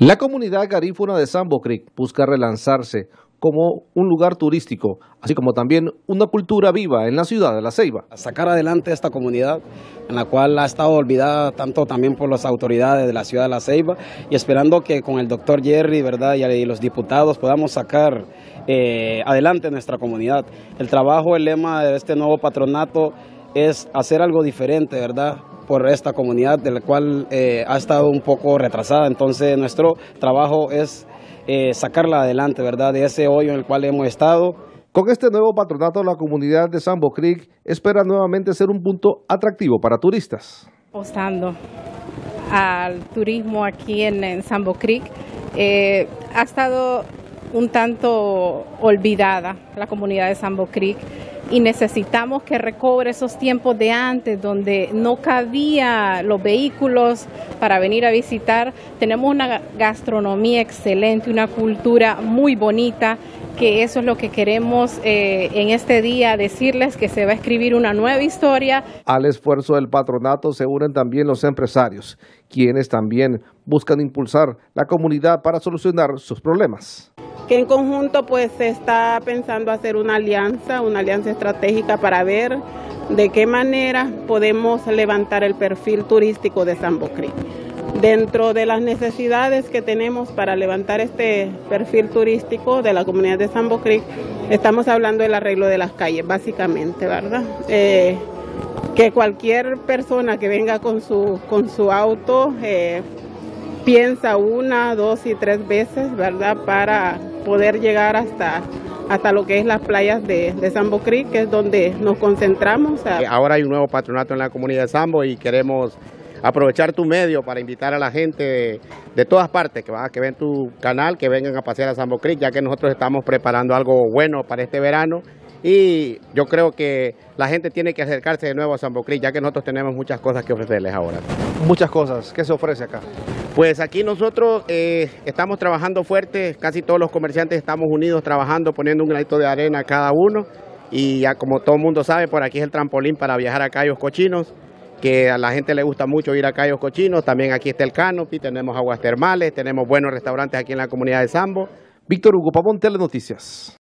La comunidad garífuna de Sambo Creek busca relanzarse como un lugar turístico, así como también una cultura viva en la ciudad de La Ceiba. sacar adelante esta comunidad en la cual ha estado olvidada tanto también por las autoridades de la ciudad de La Ceiba y esperando que con el doctor Jerry ¿verdad? y los diputados podamos sacar eh, adelante nuestra comunidad. El trabajo, el lema de este nuevo patronato es hacer algo diferente, ¿verdad? Por esta comunidad de la cual eh, ha estado un poco retrasada. Entonces nuestro trabajo es eh, sacarla adelante, ¿verdad? De ese hoyo en el cual hemos estado. Con este nuevo patronato, la comunidad de Sambo Creek espera nuevamente ser un punto atractivo para turistas. Apostando al turismo aquí en, Sambo Creek, eh, ha estado un tanto olvidada la comunidad de Sambo Creek y necesitamos que recobre esos tiempos de antes donde no cabía los vehículos para venir a visitar. Tenemos una gastronomía excelente, una cultura muy bonita, que eso es lo que queremos eh, en este día decirles que se va a escribir una nueva historia. Al esfuerzo del patronato se unen también los empresarios, quienes también buscan impulsar la comunidad para solucionar sus problemas que en conjunto pues se está pensando hacer una alianza, una alianza estratégica para ver de qué manera podemos levantar el perfil turístico de Sambo Creek. Dentro de las necesidades que tenemos para levantar este perfil turístico de la comunidad de Sambo Creek, estamos hablando del arreglo de las calles, básicamente, ¿verdad? Eh, que cualquier persona que venga con su, con su auto eh, piensa una, dos y tres veces, ¿verdad? Para poder llegar hasta, hasta lo que es las playas de, de Sambo Creek, que es donde nos concentramos. Ahora hay un nuevo patronato en la comunidad de Sambo y queremos aprovechar tu medio para invitar a la gente de, todas partes que, que ven tu canal, que vengan a pasear a Sambo Creek, ya que nosotros estamos preparando algo bueno para este verano y yo creo que la gente tiene que acercarse de nuevo a Sambo Creek, ya que nosotros tenemos muchas cosas que ofrecerles ahora. Muchas cosas. ¿Qué se ofrece acá? Pues aquí nosotros eh, estamos trabajando fuerte, casi todos los comerciantes estamos unidos trabajando, poniendo un granito de arena cada uno. Y ya como todo el mundo sabe, por aquí es el trampolín para viajar a Cayos Cochinos, que a la gente le gusta mucho ir a Cayos Cochinos. También aquí está el Canopy, tenemos aguas termales, tenemos buenos restaurantes aquí en la comunidad de Sambo. Víctor Hugo Pavón, Telenoticias.